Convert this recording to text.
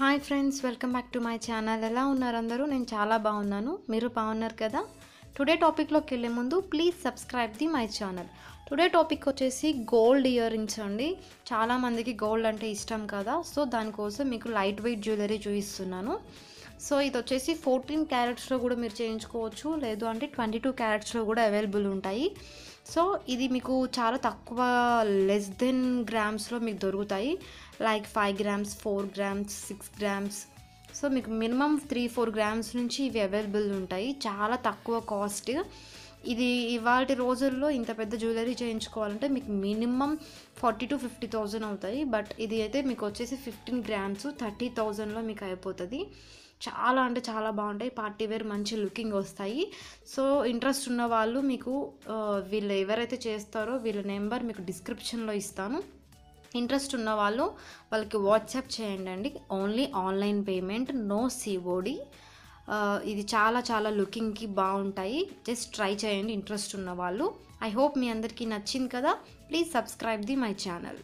Hi friends welcome back to my channel. ఎలా ఉన్నారు అందరూ? నేను చాలా బాగున్నాను. మీరు బాగున్నారు కదా? టుడే టాపిక్లోకి వెళ్ళే ముందు please subscribe the my channel. Today topic వచ్చేసి గోల్డ్ ఇయర్ రింగ్స్ అండి చాలామందికి గోల్డ్ అంటే ఇష్టం కదా సో దానికోసం మీకు లైట్ వెయిట్ జ్యువెలరీ చూపిస్తున్నాను. సో ఇది వచ్చేసి ఫోర్టీన్ క్యారెట్స్లో కూడా మీరు చేయించుకోవచ్చు. లేదు అంటే ట్వంటీ టూ క్యారెట్స్లో కూడా అవైలబుల్ ఉంటాయి. సో ఇది మీకు చాలా తక్కువ లెస్ దెన్ గ్రామ్స్లో మీకు దొరుకుతాయి. Like five grams four grams six grams so మీకు మినిమం త్రీ ఫోర్ గ్రామ్స్ నుంచి ఇవి అవైలబుల్ ఉంటాయి. చాలా తక్కువ కాస్ట్ ఇది ఇవాళ రోజుల్లో ఇంత పెద్ద జ్యువెలరీ చేయించుకోవాలంటే మీకు minimum forty to fifty thousand అవుతాయి. బట్ ఇది అయితే మీకు వచ్చేసి ఫిఫ్టీన్ గ్రామ్స్ థర్టీ థౌజండ్లో మీకు అయిపోతుంది. చాలా అంటే చాలా బాగుంటాయి. పార్టీ వేర్ మంచి లుకింగ్ వస్తాయి. సో ఇంట్రెస్ట్ ఉన్న వాళ్ళు మీకు వీళ్ళు ఎవరైతే చేస్తారో వీళ్ళ నెంబర్ మీకు డిస్క్రిప్షన్లో ఇస్తాను. ఇంట్రెస్ట్ ఉన్న వాళ్ళు వాళ్ళకి వాట్సాప్ చేయండి అండి. Only online payment no COD ఇది చాలా చాలా లుకింగ్కి బాగుంటాయి. జస్ట్ ట్రై చేయండి ఇంట్రెస్ట్ ఉన్న వాళ్ళు. ఐ హోప్ మీ అందరికీ నచ్చింది కదా. Please subscribe the my channel.